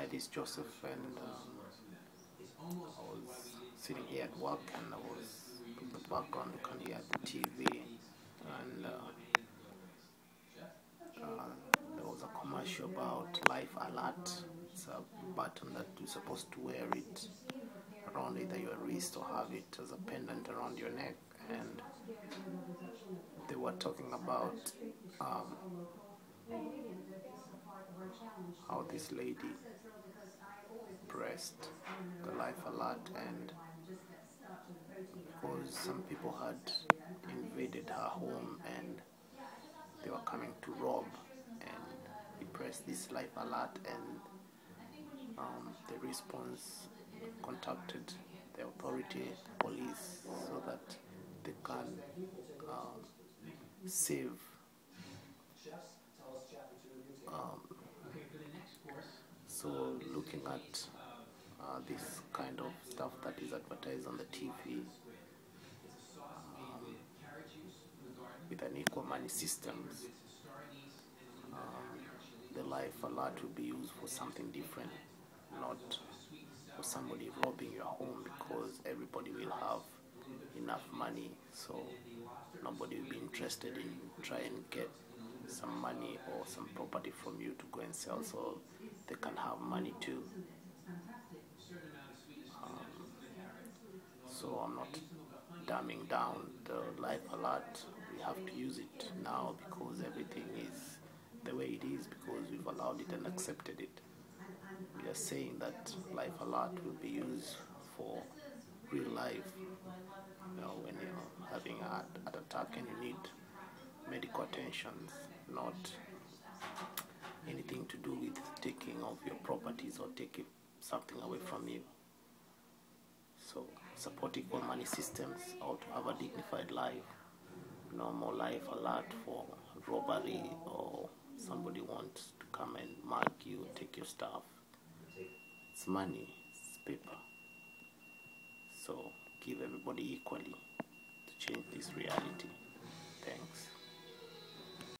Hi, this is Joseph, and um, I was sitting here at work, and I was in the background. You can hear the TV, and uh, uh, there was a commercial about Life Alert. It's a button that you're supposed to wear it around either your wrist or have it as a pendant around your neck, and they were talking about um, how this lady pressed the life alert and because some people had invaded her home and they were coming to rob and he pressed this life alert and um, the response contacted the authority police so that they can um, save um, so looking at uh, this kind of stuff that is advertised on the TV um, with an equal money systems, um, the life alert will be used for something different, not for somebody robbing your home because everybody will have enough money, so nobody will be interested in trying to get some money or some property from you to go and sell so they can have money too. Um, so I'm not dumbing down the life alert. We have to use it now because everything is the way it is because we've allowed it and accepted it. We are saying that life alert will be used for real life. You know, when you're having a heart attack and you need not anything to do with taking of your properties or taking something away from you. So support equal money systems or to have a dignified life. No more life alert for robbery or somebody wants to come and mug you, take your stuff. It's money, it's paper. So give everybody equally